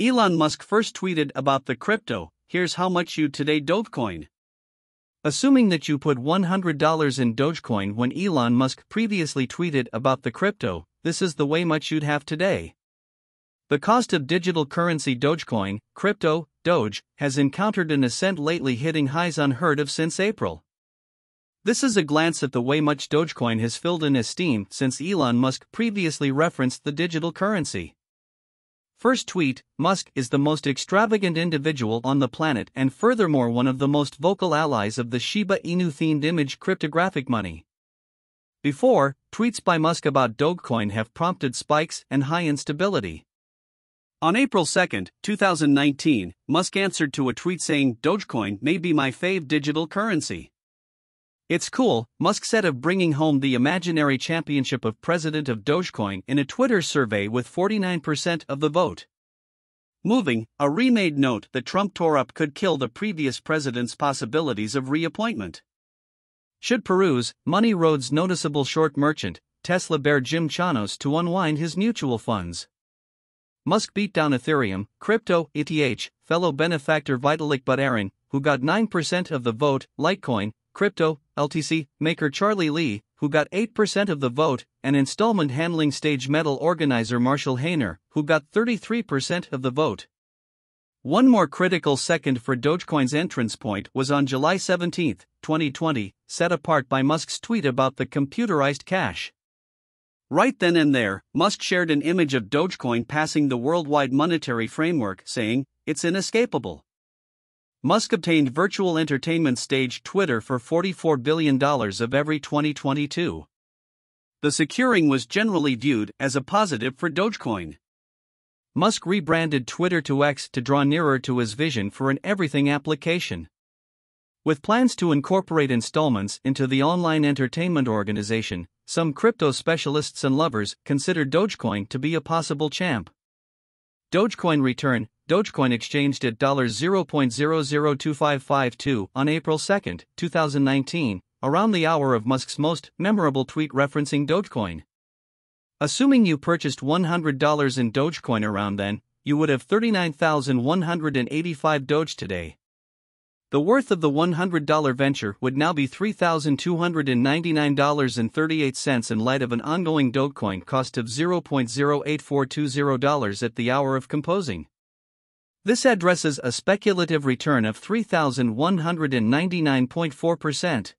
Elon Musk first tweeted about the crypto, here's how much you today Dogecoin. Assuming that you put $100 in Dogecoin when Elon Musk previously tweeted about the crypto, this is the way much you'd have today. The cost of digital currency Dogecoin, crypto, Doge, has encountered an ascent lately hitting highs unheard of since April. This is a glance at the way much Dogecoin has filled in esteem since Elon Musk previously referenced the digital currency. First tweet Musk is the most extravagant individual on the planet and furthermore one of the most vocal allies of the Shiba Inu themed image cryptographic money. Before, tweets by Musk about Dogecoin have prompted spikes and high instability. On April 2, 2019, Musk answered to a tweet saying Dogecoin may be my fave digital currency. It's cool, Musk said of bringing home the imaginary championship of president of Dogecoin in a Twitter survey with 49% of the vote. Moving, a remade note that Trump tore up could kill the previous president's possibilities of reappointment. Should peruse Money Road's noticeable short merchant, Tesla bear Jim Chanos to unwind his mutual funds. Musk beat down Ethereum, crypto, ETH, fellow benefactor Vitalik Buterin, who got 9% of the vote, Litecoin, crypto, LTC, maker Charlie Lee, who got 8% of the vote, and installment handling stage metal organizer Marshall Hayner, who got 33% of the vote. One more critical second for Dogecoin's entrance point was on July 17, 2020, set apart by Musk's tweet about the computerized cash. Right then and there, Musk shared an image of Dogecoin passing the worldwide monetary framework, saying, It's inescapable. Musk obtained virtual entertainment stage Twitter for $44 billion of every 2022. The securing was generally viewed as a positive for Dogecoin. Musk rebranded Twitter to X to draw nearer to his vision for an everything application. With plans to incorporate installments into the online entertainment organization, some crypto specialists and lovers consider Dogecoin to be a possible champ. Dogecoin return Dogecoin exchanged at $0.002552 on April 2, 2019, around the hour of Musk's most memorable tweet referencing Dogecoin. Assuming you purchased $100 in Dogecoin around then, you would have 39,185 Doge today. The worth of the $100 venture would now be $3,299.38 in light of an ongoing Dogecoin cost of $0.08420 at the hour of composing. This addresses a speculative return of 3,199.4%.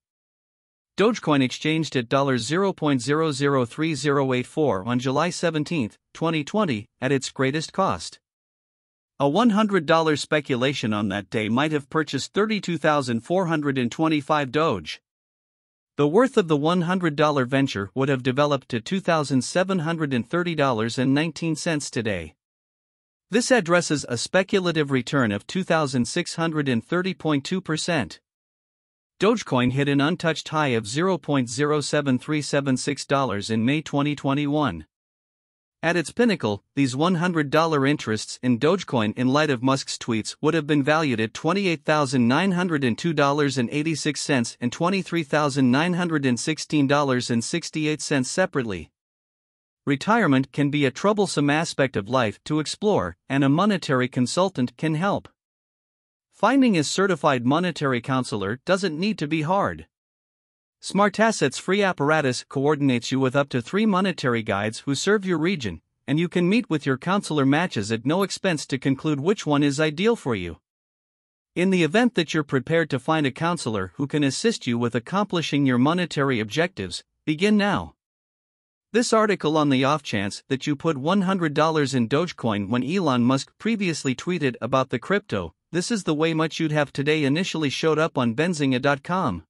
Dogecoin exchanged at $0.003084 on July 17, 2020, at its greatest cost. A $100 speculation on that day might have purchased 32,425 Doge. The worth of the $100 venture would have developed to $2,730.19 today. This addresses a speculative return of 2,630.2%. Dogecoin hit an untouched high of $0.07376 in May 2021. At its pinnacle, these $100 interests in Dogecoin in light of Musk's tweets would have been valued at $28,902.86 and $23,916.68 separately. Retirement can be a troublesome aspect of life to explore, and a monetary consultant can help. Finding a certified monetary counselor doesn't need to be hard. SmartAssets free apparatus coordinates you with up to three monetary guides who serve your region, and you can meet with your counselor matches at no expense to conclude which one is ideal for you. In the event that you're prepared to find a counselor who can assist you with accomplishing your monetary objectives, begin now. This article on the off chance that you put $100 in Dogecoin when Elon Musk previously tweeted about the crypto, this is the way much you'd have today initially showed up on Benzinga.com.